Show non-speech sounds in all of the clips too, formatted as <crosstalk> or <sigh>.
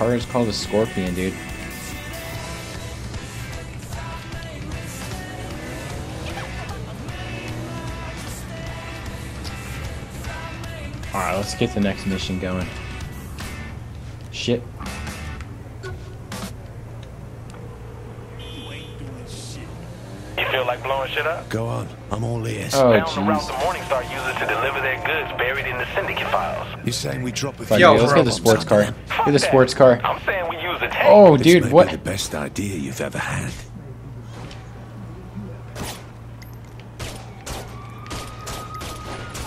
car is called a Scorpion, dude. Alright, let's get the next mission going. Shit. Feel like blowing shit up? Go on, I'm all ears. Oh, Found the route jeez. the Morningstar uses to deliver their goods buried in the syndicate files. You're saying we drop a Fuck few it, Yo, let's get the bro. sports car. Get the sports car. I'm saying we use a tank. Oh, This dude, what? Be the best idea you've ever had.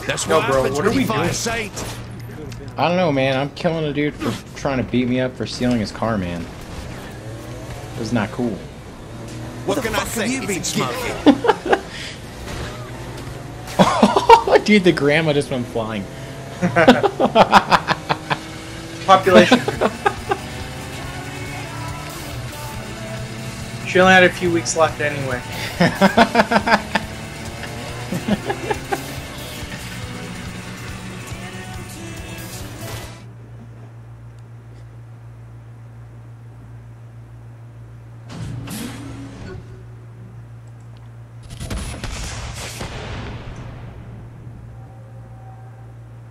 That's Yo, what bro, happens what when are we you fire doing? Saint. I don't know, man. I'm killing a dude for trying to beat me up for stealing his car, man. It was not cool. What can I say? You been smoking? Oh, <laughs> dude, the grandma just went flying. <laughs> Population. she only had a few weeks left anyway. <laughs>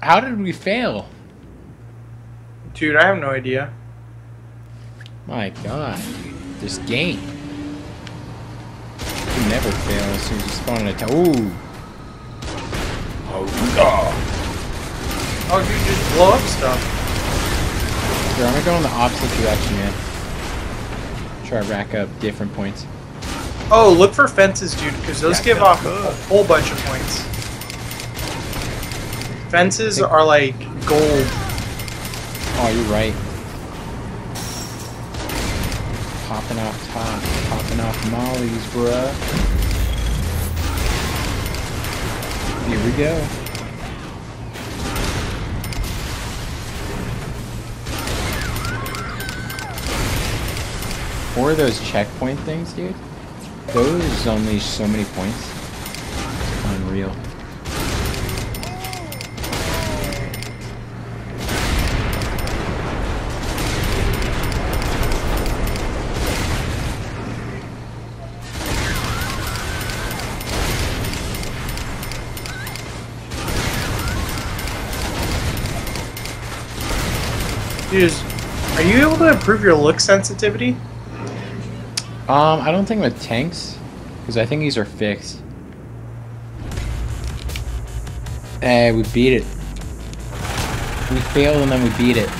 How did we fail? Dude, I have no idea. My god. This game. You never fail as soon as you spawn in a. Ooh. Oh, god. Oh you just blow up stuff. Here, I'm gonna go in the opposite direction, man. Try to rack up different points. Oh, look for fences, dude, because those Yeah, give off good. a whole bunch of points. Fences are like gold. Oh, you're right. Popping off top, popping off mollies, bruh. Here we go. Or those checkpoint things, dude. Those only so many points. It's unreal. Dude, are you able to improve your look sensitivity? Um, I don't think with tanks, because I think these are fixed. Hey, we beat it. We failed and then we beat it.